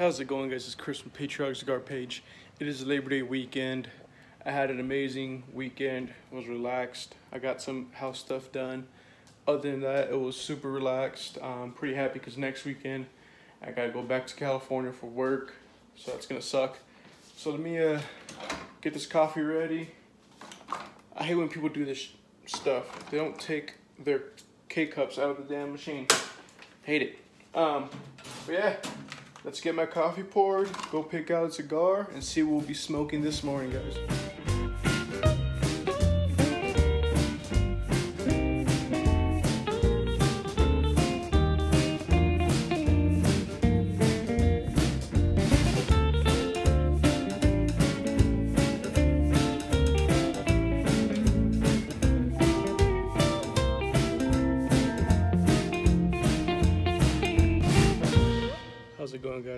How's it going guys? It's Chris from Patriotic Cigar Page. It is Labor Day weekend. I had an amazing weekend. I was relaxed. I got some house stuff done. Other than that, it was super relaxed. I'm pretty happy because next weekend I gotta go back to California for work. So that's gonna suck. So let me uh, get this coffee ready. I hate when people do this stuff. They don't take their K-cups out of the damn machine. Hate it. Um, but yeah. Let's get my coffee poured, go pick out a cigar, and see what we'll be smoking this morning, guys.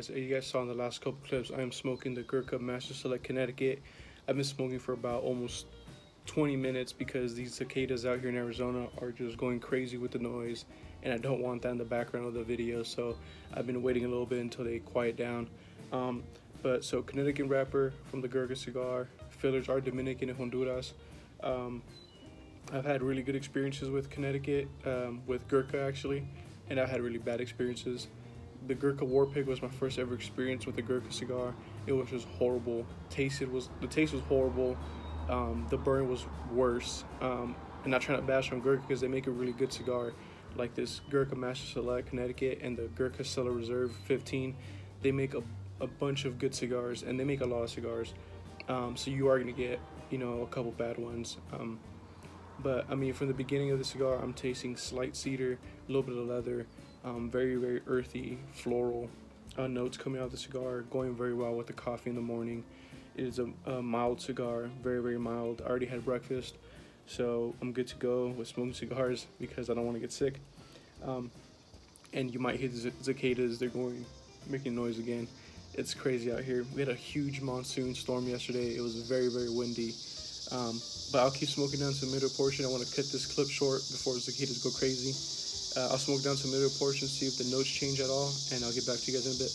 Guys? You guys saw in the last couple clips, I am smoking the Gurkha Master Select Connecticut. I've been smoking for about almost 20 minutes because these cicadas out here in Arizona are just going crazy with the noise and I don't want that in the background of the video so I've been waiting a little bit until they quiet down. Um, but so Connecticut wrapper from the Gurkha cigar, fillers are Dominican and Honduras. Um, I've had really good experiences with Connecticut, um, with Gurkha actually, and I've had really bad experiences the Gurkha War Pig was my first ever experience with a Gurkha cigar. It was just horrible. Tasted was the taste was horrible. Um, the burn was worse. Um, and not trying to bash on Gurkha because they make a really good cigar, like this Gurkha Master Select Connecticut and the Gurkha Cellar Reserve 15. They make a, a bunch of good cigars and they make a lot of cigars. Um, so you are gonna get you know a couple bad ones. Um, but I mean, from the beginning of the cigar, I'm tasting slight cedar, a little bit of leather, um, very, very earthy, floral uh, notes coming out of the cigar, going very well with the coffee in the morning. It is a, a, mild cigar, very, very mild. I already had breakfast, so I'm good to go with smoking cigars because I don't want to get sick. Um, and you might hear the cicadas, they're going, making noise again. It's crazy out here. We had a huge monsoon storm yesterday. It was very, very windy. Um, but I'll keep smoking down to the middle portion. I want to cut this clip short before the cicadas go crazy. Uh, I'll smoke down some middle portion, see if the notes change at all, and I'll get back to you guys in a bit.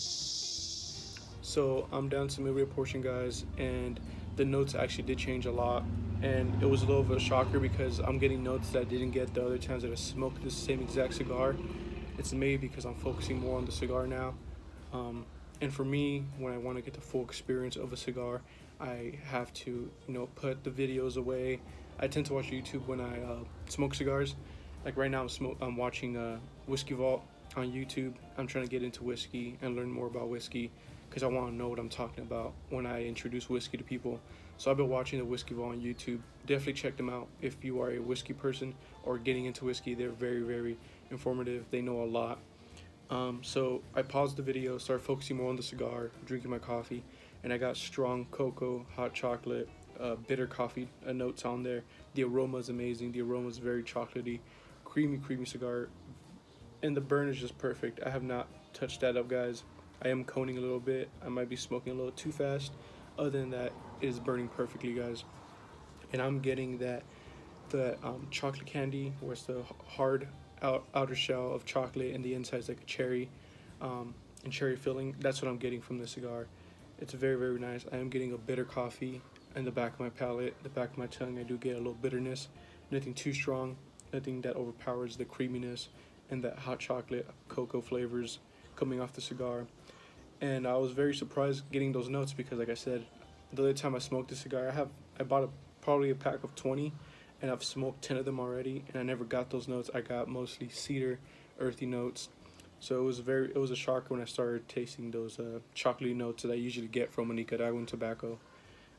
So I'm down to middle portion, guys, and the notes actually did change a lot. And it was a little of a shocker because I'm getting notes that I didn't get the other times that I smoked the same exact cigar. It's maybe because I'm focusing more on the cigar now. Um, and for me, when I want to get the full experience of a cigar, I have to, you know, put the videos away. I tend to watch YouTube when I uh, smoke cigars like right now I'm smoke I'm watching uh, Whiskey Vault on YouTube. I'm trying to get into whiskey and learn more about whiskey because I want to know what I'm talking about when I introduce whiskey to people. So I've been watching the Whiskey Vault on YouTube. Definitely check them out if you are a whiskey person or getting into whiskey. They're very, very informative. They know a lot. Um, so I paused the video, started focusing more on the cigar, drinking my coffee, and I got strong cocoa, hot chocolate, uh, bitter coffee uh, notes on there. The aroma is amazing. The aroma is very chocolatey creamy, creamy cigar. And the burn is just perfect. I have not touched that up, guys. I am coning a little bit. I might be smoking a little too fast. Other than that, it is burning perfectly, guys. And I'm getting that the um, chocolate candy, where it's the hard out, outer shell of chocolate and the inside is like a cherry um, and cherry filling. That's what I'm getting from the cigar. It's very, very nice. I am getting a bitter coffee in the back of my palate, the back of my tongue. I do get a little bitterness. Nothing too strong nothing that overpowers the creaminess and that hot chocolate cocoa flavors coming off the cigar. And I was very surprised getting those notes because, like I said, the other time I smoked a cigar, I have I bought a, probably a pack of 20 and I've smoked 10 of them already and I never got those notes. I got mostly cedar, earthy notes. So it was very it was a shock when I started tasting those uh, chocolatey notes that I usually get from a Nicaraguan tobacco.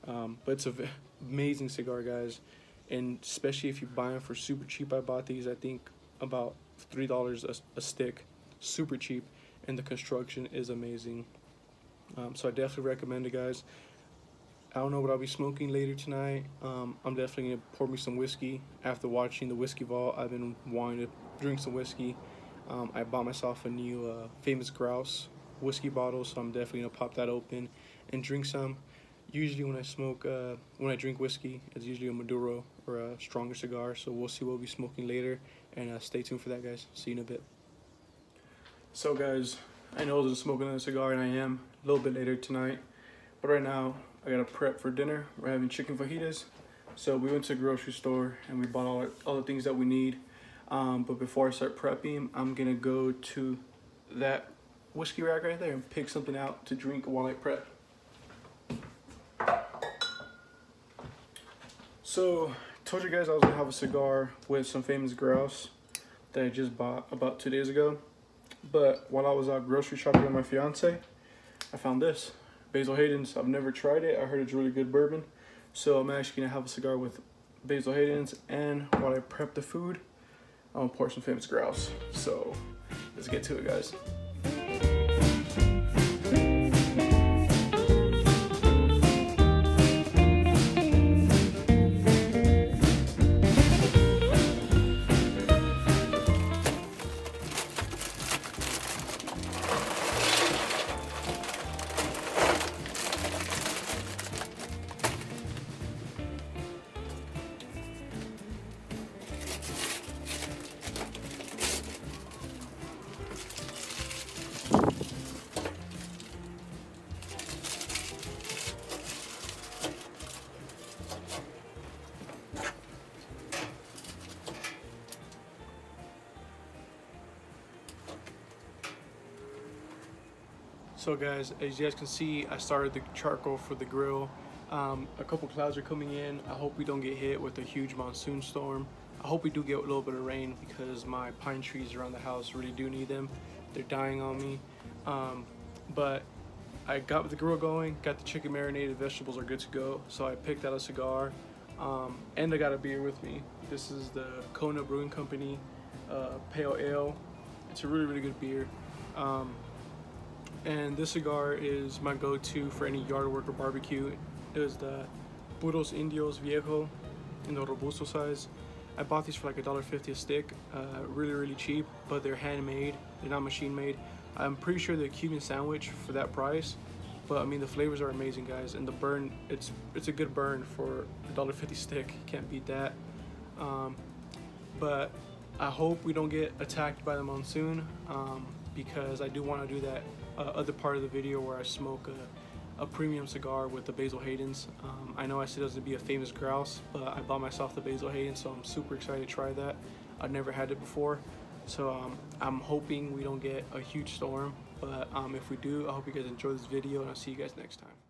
Um, but it's an amazing cigar, guys and especially if you buy them for super cheap i bought these i think about three dollars a stick super cheap and the construction is amazing. Um, so i definitely recommend it guys. I don't know what i'll be smoking later tonight. Um, i'm definitely gonna pour me some whiskey. After watching the whiskey vault i've been wanting to drink some whiskey. Um, i bought myself a new uh, famous grouse whiskey bottle so i'm definitely gonna pop that open and drink some usually when I smoke, uh, when I drink whiskey, it's usually a Maduro or a stronger cigar. So we'll see what we'll be smoking later, and uh, stay tuned for that, guys. See you in a bit. So, guys, I know I was smoking a cigar, and I am. a little bit later tonight. But right now, I gotta prep for dinner. We're having chicken fajitas. So we went to the grocery store and we bought all, all the things that we need. Um, but before I start prepping, I'm gonna go to that whiskey rack right there and pick something out to drink while I prep. So, told you guys I was gonna have a cigar with some famous grouse that I just bought about two days ago. But while I was out grocery shopping with my fiance, I found this. Basil Hayden's. I've never tried it. I heard it's really good bourbon. So I'm actually gonna have a cigar with Basil Hayden's and while I prep the food, I'm gonna pour some famous grouse. So let's get to it guys. So guys, as you guys can see, I started the charcoal for the grill. Um, a couple clouds are coming in. I hope we don't get hit with a huge monsoon storm. I hope we do get a little bit of rain because my pine trees around the house really do need them. They're dying on me. Um, but I got the grill going, got the chicken marinated, vegetables are good to go. So I picked out a cigar um, and I got a beer with me. This is the Kona Brewing Company uh, Pale Ale. It's a really, really good beer. Um, and this cigar is my go-to for any yard work or barbecue. It is the Puros Indios Viejo in the Robusto size. I bought these for like a dollar fifty a stick, uh, really really cheap, but they're handmade, they're not machine made. I'm pretty sure they're Cuban sandwich for that price, but I mean the flavors are amazing guys, and the burn, it's it's a good burn for a dollar fifty stick, can't beat that. Um, but I hope we don't get attacked by the monsoon um, because I do want to do that uh, other part of the video where I smoke a, a premium cigar with the Basil Hayden's. Um, I know I said it was to be a famous grouse, but I bought myself the Basil Hayden, so I'm super excited to try that. I've never had it before, so um, I'm hoping we don't get a huge storm. But um, if we do, I hope you guys enjoy this video, and I'll see you guys next time.